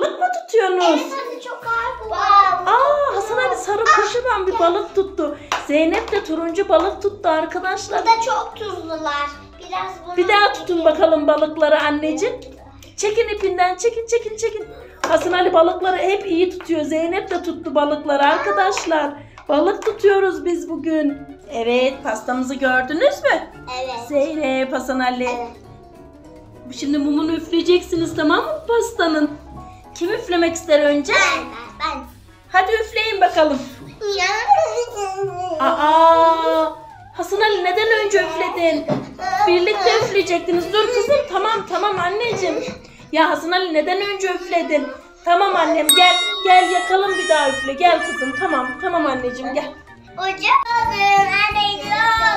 Balık mı tutuyorsunuz? hadi çok ağır bu. Aa Hasan Ali sarı kocaman bir balık tuttu. Zeynep de turuncu balık tuttu arkadaşlar. Bu da çok tuzlular. Biraz bunu Bir daha tutun bakalım balıkları anneciğim. Çekin ipinden çekin çekin çekin. Hasan Ali balıkları hep iyi tutuyor. Zeynep de tuttu balıkları arkadaşlar. Balık tutuyoruz biz bugün. Evet pastamızı gördünüz mü? Evet. Zeynep, Hasan Ali. Evet. Şimdi mumunu üfleyeceksiniz tamam mı pastanın? Kim üflemek ister önce? Ben, ben. Hadi üfleyin bakalım. Aa, Hasan Ali neden önce üfledin? Birlikte üfleyecektiniz. Dur kızım tamam tamam anneciğim. Ya Hasan Ali neden önce üfledin? Tamam annem gel gel yakalım bir daha üfle. Gel kızım tamam tamam anneciğim gel. Ucu oldum, anne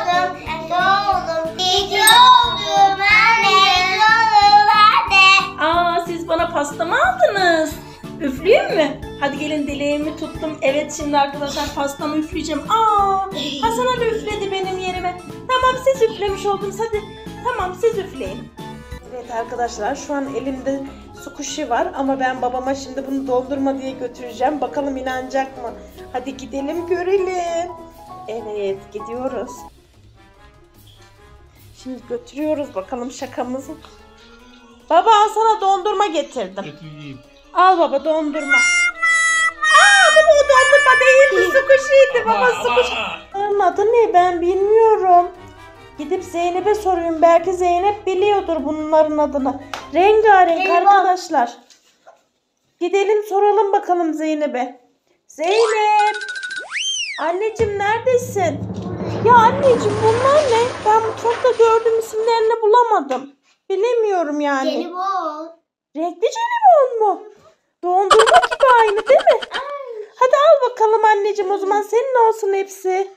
oldum, oldum, iyi oldum, anne oldum, anne. Aa bana pasta mı aldınız? Üfleyeyim mi? Hadi gelin dileğimi tuttum. Evet şimdi arkadaşlar pastamı üfleyeceğim. Aa Hasan Ali üfledi benim yerime. Tamam siz üflemiş oldunuz hadi. Tamam siz üfleyin. Evet arkadaşlar şu an elimde su kuşu var ama ben babama şimdi bunu doldurma diye götüreceğim. Bakalım inanacak mı? Hadi gidelim görelim. Evet gidiyoruz. Şimdi götürüyoruz bakalım şakamızı. Baba al sana dondurma getirdim. Getireyim. Al baba dondurma. Aa baba o dondurma değildi su kuşuydu baba su kuşu. Bunların adı ne ben bilmiyorum. Gidip Zeynep'e sorayım belki Zeynep biliyordur bunların adını. Rengarenk Eyvah. arkadaşlar. Gidelim soralım bakalım Zeynep'e. Zeynep. Anneciğim neredesin? Ya anneciğim bunlar ne? Ben mutfakta gördüğüm isimlerini bulamadım. Bilemiyorum yani. Jelibon. Renkli jelibon mu? Dondurma gibi aynı değil mi? Hadi al bakalım anneciğim o zaman senin olsun hepsi.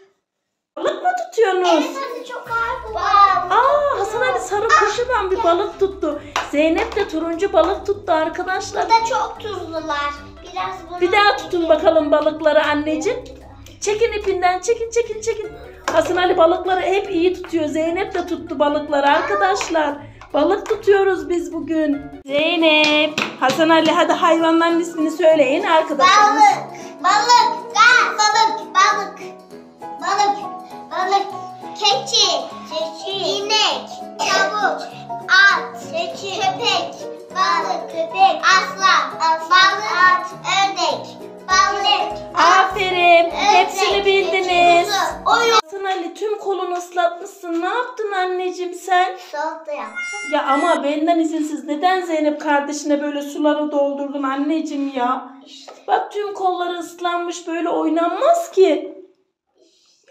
Balık mı tutuyorsunuz? hadi çok ağır bu. Aa Hasan Ali sarı kocaman bir balık tuttu. Zeynep de turuncu balık tuttu arkadaşlar. Bu da çok tuzlular. Biraz bunu Bir daha tutun bakalım balıkları anneciğim. Çekin ipinden çekin çekin çekin. Hasan Ali balıkları hep iyi tutuyor. Zeynep de tuttu balıkları arkadaşlar. Balık tutuyoruz biz bugün. Zeynep, Hasan Ali hadi hayvanların ismini söyleyin arkadaşlarımız. Balık, balık, Ama benden izinsiz neden Zeynep kardeşine böyle suları doldurdun anneciğim ya? Bak tüm kolları ıslanmış böyle oynanmaz ki.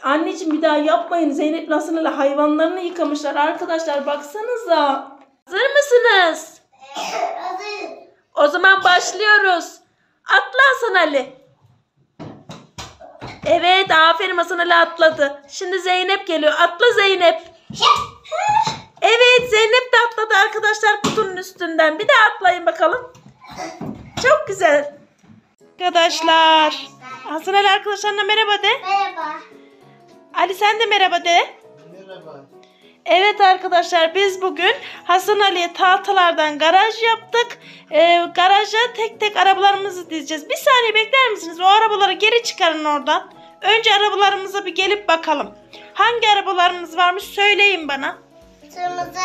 Anneciğim bir daha yapmayın. Zeynep Hasan Ali hayvanlarını yıkamışlar. Arkadaşlar baksanıza. Hazır mısınız? Hazır. O zaman başlıyoruz. Atla Hasan Ali. Evet aferin Hasan Ali atladı. Şimdi Zeynep geliyor. Atla Zeynep. Evet Zeynep de atladı arkadaşlar kutunun üstünden. Bir de atlayın bakalım. Çok güzel. Arkadaşlar. Hasan Ali arkadaşlarına merhaba de. Merhaba. Ali sen de merhaba de. Merhaba. Evet arkadaşlar biz bugün Hasan Ali'ye tahtalardan garaj yaptık. Ee, garaja tek tek arabalarımızı dizeceğiz. Bir saniye bekler misiniz? O arabaları geri çıkarın oradan. Önce arabalarımıza bir gelip bakalım. Hangi arabalarımız varmış söyleyin bana. Kırmızı,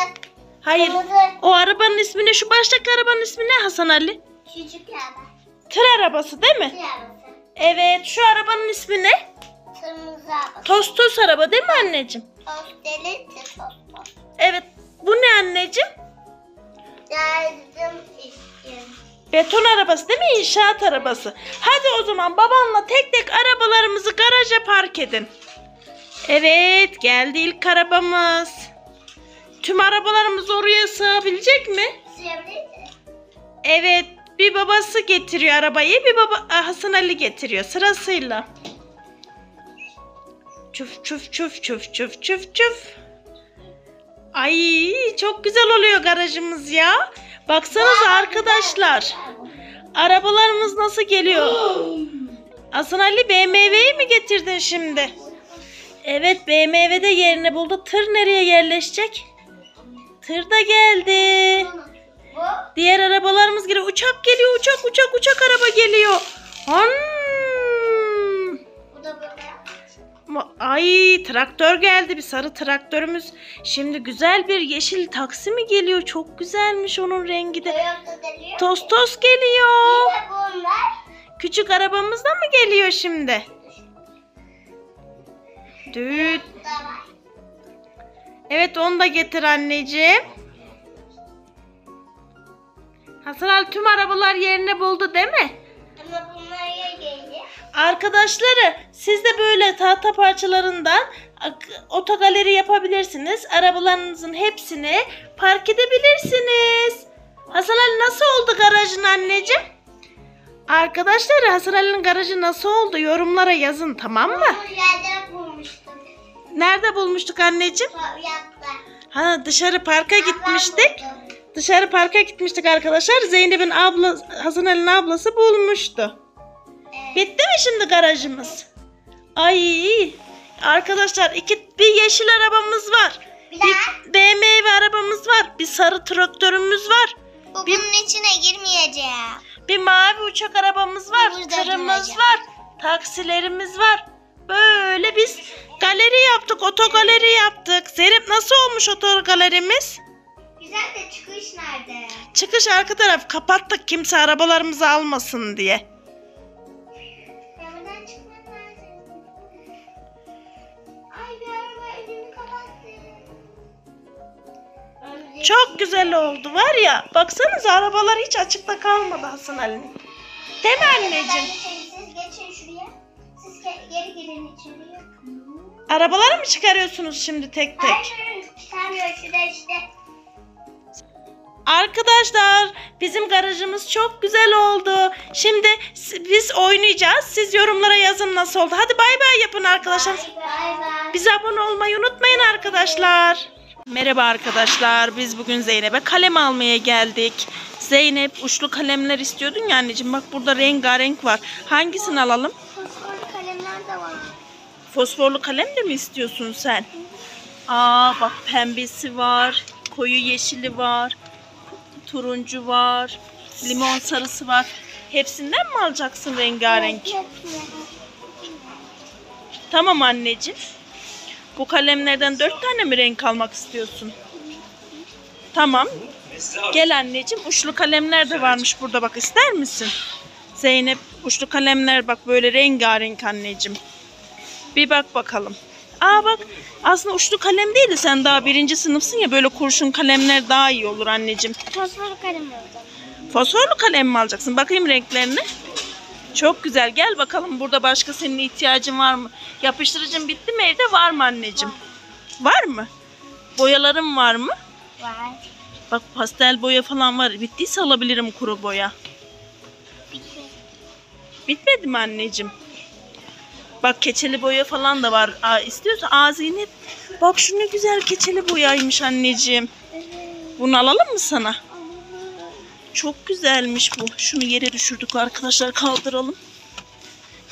Hayır. Kırmızı. O arabanın ismi ne? Şu baştaki arabanın ismi ne Hasan Ali? küçük araba, Tır arabası değil mi? bir arabası, Evet. Şu arabanın ismi ne? kırmızı araba, Tostos araba değil mi anneciğim? tosteli, tost. Evet. Bu ne anneciğim? Yardım istiyorum. Beton arabası değil mi? İnşaat arabası. Hadi o zaman babanla tek tek arabalarımızı garaja park edin. Evet geldi ilk arabamız. Tüm arabalarımız oraya sığabilecek mi? Evet bir babası getiriyor arabayı bir baba Ah, Hasan Ali getiriyor sırasıyla. Çuf çuf çuf çuf çuf çuf çuf. Ay çok güzel oluyor garajımız ya. Baksanıza arkadaşlar. Arabalarımız nasıl geliyor? Hasan Ali BMW'yi mi getirdin şimdi? Evet BMW de yerini buldu. Tır nereye yerleşecek? Tır da geldi. Diğer arabalarımız geliyor. Uçak geliyor. Uçak uçak uçak araba geliyor. Hmm. Ay traktör geldi. Bir sarı traktörümüz. Şimdi güzel bir yeşil taksi mi geliyor? Çok güzelmiş onun rengi de. Tostos tos geliyor. Küçük arabamız da mı geliyor şimdi? Düt. Evet onu da getir anneciğim. Hasan Ali tüm arabalar yerini buldu değil mi? Ama bunlar ya geliyor. Arkadaşları siz de böyle tahta parçalarından otogaleri yapabilirsiniz. Arabalarınızın hepsini park edebilirsiniz. Hasan Ali nasıl oldu garajın anneciğim? Arkadaşlar Hasan Ali'nin garajı nasıl oldu yorumlara yazın tamam mı? Bunu yerde bulmuştum. Nerede bulmuştuk anneciğim? Ha dışarı parka gitmiştik. Dışarı parka gitmiştik arkadaşlar. Zeynep'in abla Hasan Ali'nin ablası bulmuştu. Bitti mi şimdi garajımız? Ay arkadaşlar iki bir yeşil arabamız var. Bir. BMW arabamız var. Bir sarı traktörümüz var. Bu bunun içine girmeyeceğim. Bir mavi uçak arabamız var. Burada Tırımız var. Taksilerimiz var. Böyle biz galeri yaptık. Otogaleri yaptık. Zeynep nasıl olmuş otogalerimiz? Güzel de çıkış nerede? Çıkış arka taraf kapattık kimse arabalarımızı almasın diye. Camiden çıkmak lazım. Ay bir araba önümü kapattı. Çok güzel oldu var ya. Baksanıza arabalar hiç açıkta kalmadı Hasan Ali'nin. Değil mi anneciğim? Siz geçin şuraya. Siz ge- geri girin içeriye. Arabaları mı çıkarıyorsunuz şimdi tek tek? Hayır çıkarmıyor şurada işte. Arkadaşlar bizim garajımız çok güzel oldu. Şimdi s- biz oynayacağız. Siz yorumlara yazın nasıl oldu. Hadi bay bay yapın arkadaşlar. Bay bay. Bize abone olmayı unutmayın arkadaşlar. Merhaba arkadaşlar. Biz bugün Zeynep'e kalem almaya geldik. Zeynep uçlu kalemler istiyordun ya anneciğim. Bak burada rengarenk var. Hangisini alalım? Fosforlu kalem de mi istiyorsun sen? Aa bak pembesi var. Koyu yeşili var. Turuncu var. Limon sarısı var. Hepsinden mi alacaksın rengarenk? Tamam anneciğim. Bu kalemlerden dört tane mi renk almak istiyorsun? Tamam. Gel anneciğim. Uçlu kalemler de varmış burada bak ister misin? Zeynep uçlu kalemler bak böyle rengarenk anneciğim. Bir bak bakalım. Aa bak aslında uçlu kalem değil de sen daha birinci sınıfsın ya böyle kurşun kalemler daha iyi olur anneciğim. Fosforlu kalem oldu. Fosforlu kalem mi alacaksın? Bakayım renklerini. Çok güzel. Gel bakalım burada başka senin ihtiyacın var mı? Yapıştırıcın bitti mi evde? Var mı anneciğim? Var mı? Boyaların var mı? Var. Bak pastel boya falan var. Bittiyse alabilirim kuru boya. Bitti. Bitmedi mi anneciğim? Bak keçeli boya falan da var. Aa, istiyorsan Aa. Bak şu ne güzel keçeli boyaymış anneciğim. Bunu alalım mı sana? Çok güzelmiş bu. Şunu yere düşürdük arkadaşlar kaldıralım.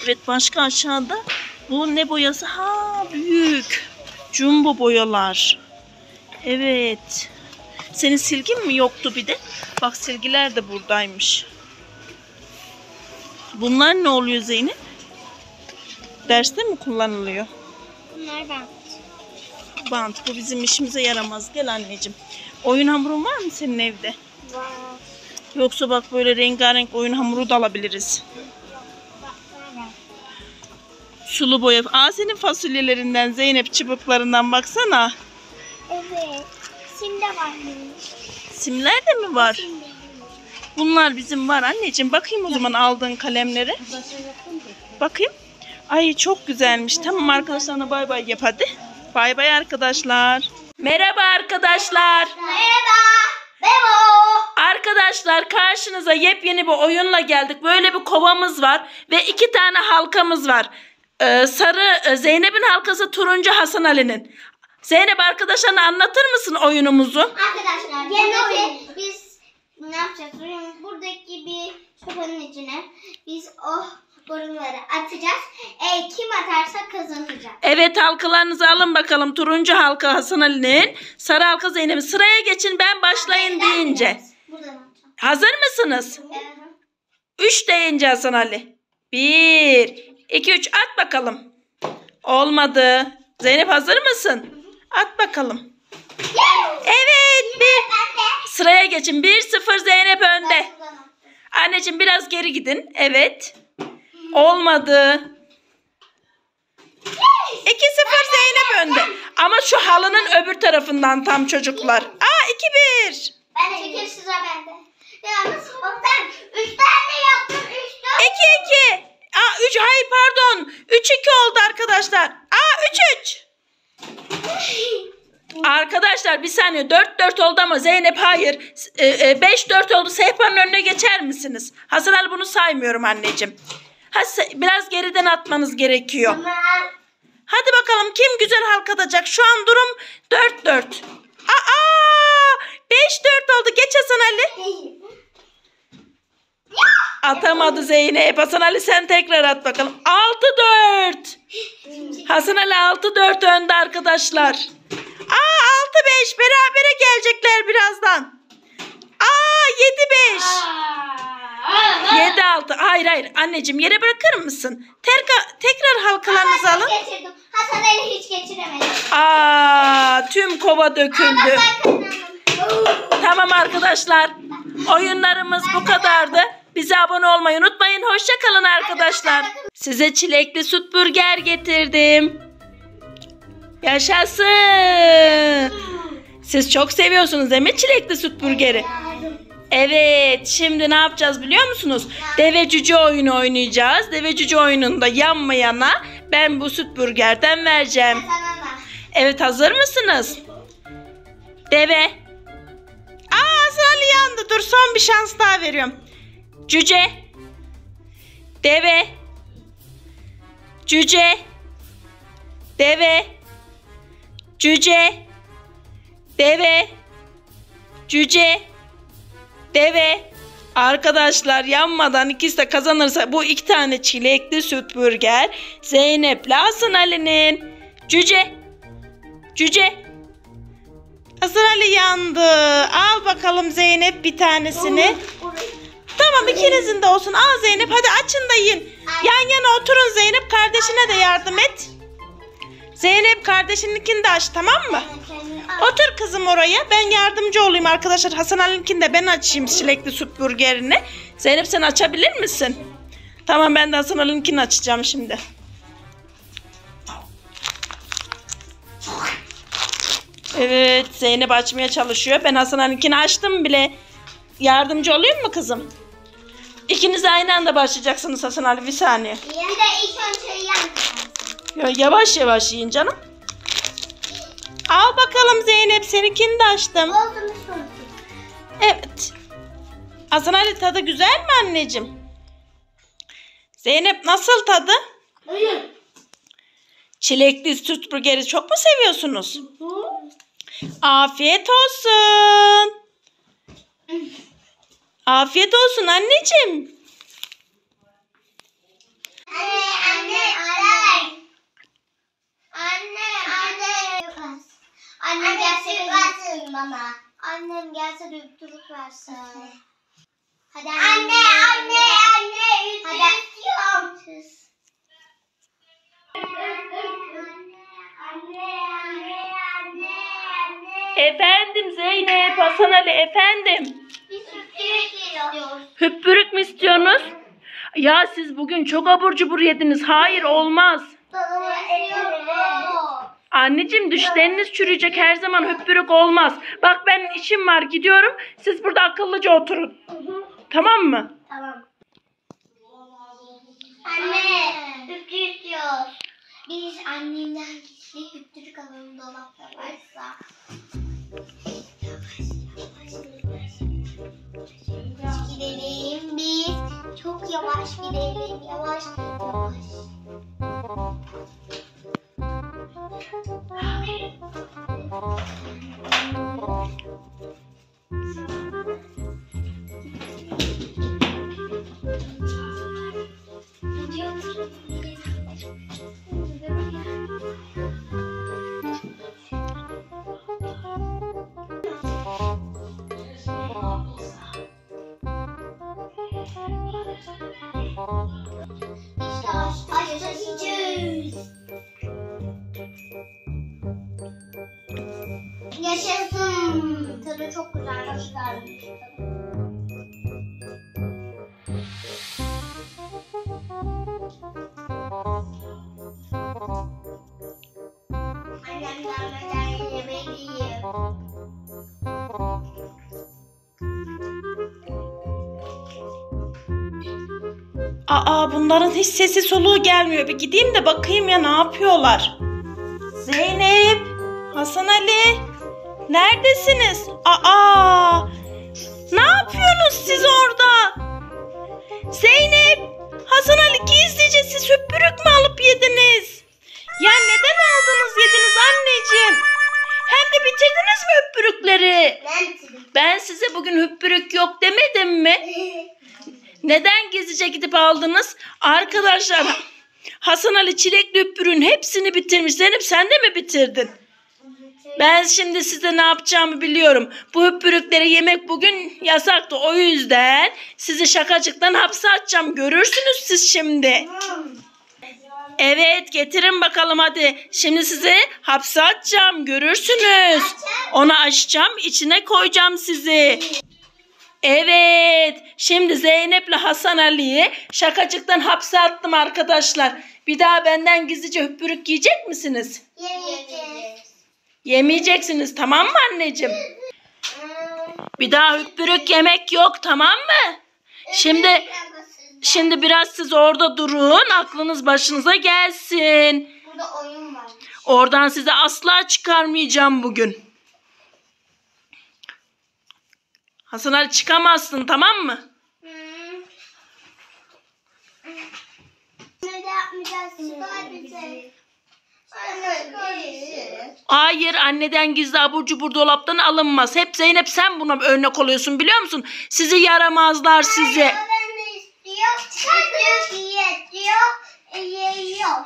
Evet başka aşağıda. Bu ne boyası? Ha büyük. Jumbo boyalar. Evet. Senin silgin mi yoktu bir de? Bak silgiler de buradaymış. Bunlar ne oluyor Zeynep? Derste mi kullanılıyor? Bunlar ben. Bant bu bizim işimize yaramaz. Gel anneciğim. Oyun hamurun var mı senin evde? Var. Yoksa bak böyle rengarenk oyun hamuru da alabiliriz. Sulu boya. Aa senin fasulyelerinden Zeynep çıbıklarından baksana. Evet. Sim de var. Simler de mi var? Bunlar bizim var anneciğim. Bakayım o zaman aldığın kalemleri. Bakayım. Ay çok güzelmiş. Tamam arkadaşlarına bay bay yap hadi. Bay bay arkadaşlar. Merhaba arkadaşlar. Merhaba. Merhaba. Arkadaşlar karşınıza yepyeni bir oyunla geldik. Böyle bir kovamız var ve iki tane halkamız var. Ee, sarı e, Zeynep'in halkası turuncu Hasan Ali'nin. Zeynep arkadaşlarına anlatır mısın oyunumuzu? Arkadaşlar buradaki biz ne yapacağız? Buradaki bir sopanın içine biz o boruları atacağız. E, kim atarsa kazanacak. Evet halkalarınızı alın bakalım. Turuncu halka Hasan Ali'nin, sarı halka Zeynep'in. Sıraya geçin ben başlayın deyince. Buradan atacağım. Hazır mısınız? Evet. Üç deyince Hasan Ali. Bir, iki, üç at bakalım. Olmadı. Zeynep hazır mısın? At bakalım. Evet. Bir. Sıraya geçin. 1-0 Zeynep önde. Anneciğim biraz geri gidin. Evet. Olmadı. 2-0 Zeynep önde. Ama şu halının öbür tarafından tam çocuklar. Aa 2-1. Ben de çekil sıra bende. Ya nasıl baktan? Üç tane yaptım. Üç tane. 2-2. Aa 3 hayır pardon. 3-2 oldu arkadaşlar. Aa 3-3. Arkadaşlar bir saniye 4-4 oldu ama Zeynep hayır. 5-4 oldu. Sehpanın önüne geçer misiniz? Hasan Ali bunu saymıyorum anneciğim. Ha, se- biraz geriden atmanız gerekiyor. Hadi bakalım kim güzel halk atacak? Şu an durum 4-4. Aa 5-4 oldu. Geç Hasan Ali. Atamadı Zeynep. Hasan Ali sen tekrar at bakalım. 6-4. Hasan Ali 6-4 önde arkadaşlar. Aa 6-5 berabere gelecekler birazdan. Aa 7-5. 7-6. Hayır hayır anneciğim yere bırakır mısın? Terka, tekrar halkalarınızı alın. Geçirdim. Hasan eli hiç geçiremedim. Aa tüm kova döküldü. Tamam arkadaşlar. Oyunlarımız bu kadardı. Bize abone olmayı unutmayın. Hoşça kalın arkadaşlar. Size çilekli süt burger getirdim. Yaşasın. Siz çok seviyorsunuz değil mi çilekli süt burgeri? Evet, şimdi ne yapacağız biliyor musunuz? Deve cüce oyunu oynayacağız. Deve cüce oyununda yanmayana ben bu süt burgerden vereceğim. Evet, hazır mısınız? Deve. Aa, Azrail yandı. Dur son bir şans daha veriyorum. Cüce. Deve. Cüce. Deve. Cüce. Deve. Cüce. Deve. Arkadaşlar yanmadan ikisi de kazanırsa bu iki tane çilekli süt burger Zeynep'le Hasan Ali'nin. Cüce. Cüce. Hasan Ali yandı. Al bakalım Zeynep bir tanesini. Tamam ikinizin de olsun. Al Zeynep hadi açın da yiyin. Yan yana oturun Zeynep. Kardeşine de yardım et. Zeynep kardeşininkini de aç tamam mı? Otur kızım oraya. Ben yardımcı olayım arkadaşlar. Hasan Ali'ninkini de ben açayım çilekli süt. Zeynep sen açabilir misin? Tamam ben de Hasan Ali'ninkini açacağım şimdi. Evet Zeynep açmaya çalışıyor. Ben Hasan Ali'ninkini açtım bile. Yardımcı olayım mı kızım? İkiniz aynı anda başlayacaksınız Hasan Ali bir saniye. Bir de ilk önce yan. Ya yavaş yavaş yiyin canım. Al bakalım Zeynep seninkini de açtım. Oldu mu sorun? Evet. Hasan Ali tadı güzel mi anneciğim? Zeynep nasıl tadı? Çilekli süt burgeri çok mu seviyorsunuz? Afiyet olsun. Afiyet olsun anneciğim. Anne, anne, anne. Anne, anne. Annem gelse versin bana. Annem gelse de üptürük versin. Hadi anne. Anne, anne, anne. Üptürük istiyorum. Anne, anne, anne, anne. Efendim Zeynep, Hasan Ali efendim. Biz üptürük istiyoruz. Hüppürük mü istiyorsunuz? Ya siz bugün çok abur cubur yediniz. Hayır olmaz. Anneciğim dişleriniz çürüyecek her zaman hüppürük olmaz. Bak ben işim var gidiyorum. Siz burada akıllıca oturun. Tamam mı? Tamam. Anne, üptü istiyoruz. Biz annemden gizli üptürük alalım dolapta varsa. Yavaş gidelim biz. Çok yavaş gidelim. Yavaş, yavaş. İşte Aa bunların hiç sesi soluğu gelmiyor. Bir gideyim de bakayım ya ne yapıyorlar. Zeynep, Hasan Ali, neredesiniz? Aa, ne yapıyorsunuz siz orada? Zeynep, Hasan Ali gizlice siz hüppürük mü alıp yediniz? Ya neden aldınız yediniz anneciğim? Hem de bitirdiniz mi hüppürükleri? Ben Ben size bugün hüppürük yok demedim? Neden gizlice gidip aldınız? Arkadaşlar Hasan Ali çilekli üppürün hepsini bitirmiş. Zeynep sen de mi bitirdin? Ben şimdi size ne yapacağımı biliyorum. Bu hüppürükleri yemek bugün yasaktı. O yüzden sizi şakacıktan hapse atacağım. Görürsünüz siz şimdi. Evet getirin bakalım hadi. Şimdi sizi hapse atacağım. Görürsünüz. Onu açacağım. içine koyacağım sizi. Evet. Şimdi Zeynep'le Hasan Ali'yi şakacıktan hapse attım arkadaşlar. Bir daha benden gizlice hüppürük yiyecek misiniz? Yemeyeceğiz. Yemeyeceksiniz tamam mı anneciğim? Bir daha hüppürük yemek yok tamam mı? Şimdi şimdi biraz siz orada durun aklınız başınıza gelsin. Burada oyun var. Oradan size asla çıkarmayacağım bugün. Hasan Ali çıkamazsın tamam mı? Ne de yapmayacağız? Çıkar bize. Hayır anneden gizli abur cubur dolaptan alınmaz. Hep Zeynep sen buna örnek oluyorsun biliyor musun? Sizi yaramazlar sizi. Ben de istiyor. Çocuk yiyor. Yiyor.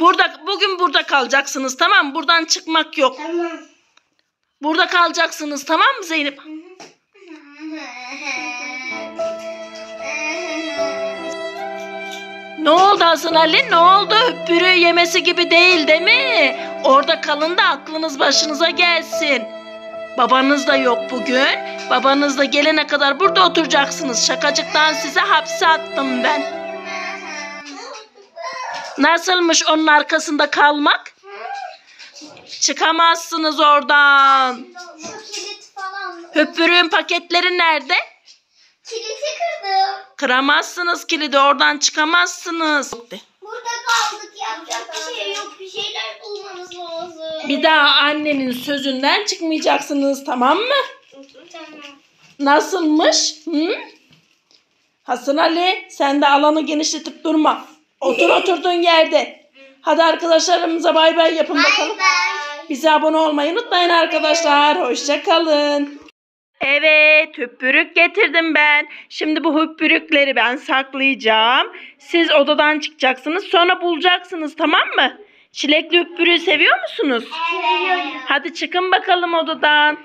Burada bugün burada kalacaksınız tamam mı? Buradan çıkmak yok. Tamam. Burada kalacaksınız tamam mı Zeynep? Ne oldu Hasan Ali? Ne oldu? Hüppürüğü yemesi gibi değil değil mi? Orada kalın da aklınız başınıza gelsin. Babanız da yok bugün. Babanız da gelene kadar burada oturacaksınız. Şakacıktan size hapse attım ben. Nasılmış onun arkasında kalmak? Çıkamazsınız oradan. Hüppürüğün paketleri nerede? Kiliti kırdım. Kıramazsınız kilidi oradan çıkamazsınız. Burada kaldık. Yapacak bir şey yok. Bir şeyler bulmamız lazım. Bir daha annenin sözünden çıkmayacaksınız tamam mı? Tamam. Nasılmış? Hı? Hasan Ali sen de alanı genişletip durma. Otur oturduğun yerde. Hadi arkadaşlarımıza bay bay yapın bakalım. Bye. Bize abone olmayı unutmayın arkadaşlar. Hoşça kalın. Evet, hüppürük getirdim ben. Şimdi bu hüppürükleri ben saklayacağım. Siz odadan çıkacaksınız, sonra bulacaksınız, tamam mı? Çilekli hüppürüğü seviyor musunuz? Seviyorum. Hadi çıkın bakalım odadan.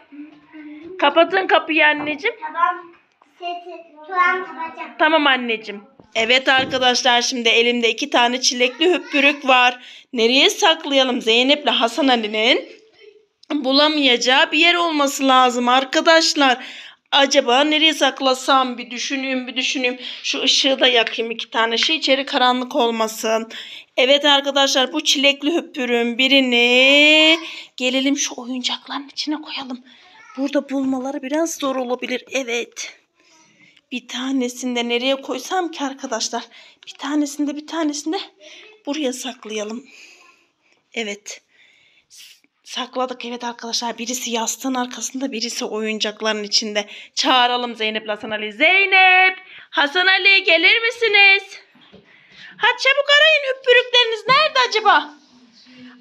Kapatın kapıyı anneciğim. Tamam. Sesi. Kulağım kapatacağım. Tamam anneciğim. Evet arkadaşlar şimdi elimde iki tane çilekli hüppürük var. Nereye saklayalım? Zeynep'le Hasan Ali'nin bulamayacağı bir yer olması lazım arkadaşlar. Acaba nereye saklasam bir düşüneyim bir düşüneyim. Şu ışığı da yakayım iki tane şey içeri karanlık olmasın. Evet arkadaşlar bu çilekli hüppürün birini gelelim şu oyuncakların içine koyalım. Burada bulmaları biraz zor olabilir. Evet. Bir tanesini de nereye koysam ki arkadaşlar? Bir tanesini de bir tanesini de buraya saklayalım. Evet. Sakladık evet arkadaşlar. Birisi yastığın arkasında, birisi oyuncakların içinde. Çağıralım Zeynep Hasan Ali. Zeynep! Hasan Ali gelir misiniz? Hadi çabuk arayın hüppürükleriniz. Nerede acaba?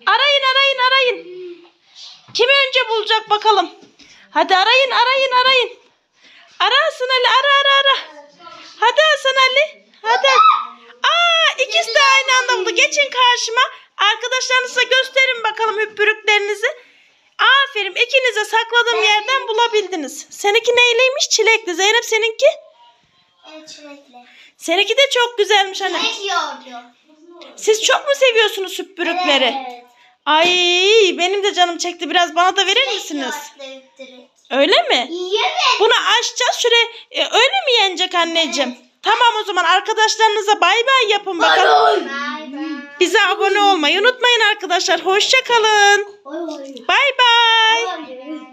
Arayın arayın arayın. Kim önce bulacak bakalım. Hadi arayın arayın arayın. Ara Hasan Ali ara ara ara. Hadi Hasan Ali. Hadi. Aa ikisi de aynı anda buldu. Geçin karşıma. Arkadaşlarınıza gösterin bakalım hüppürüklerinizi. Aferin ikinize sakladığım yerden bulabildiniz. Seninki neyliymiş? Çilekli. Zeynep seninki? Evet çilekli. Seninki de çok güzelmiş anne. Siz çok mu seviyorsunuz hüppürükleri? Evet. Ay benim de canım çekti. Biraz bana da verir misiniz? Öyle mi? Yemek. Bunu açacağız. Şuraya e, öyle mi yenecek anneciğim? Tamam o zaman arkadaşlarınıza bay bay yapın bakalım. Bay bay. Bize abone olmayı unutmayın arkadaşlar. Hoşça kalın. Oy oy. Bay bay.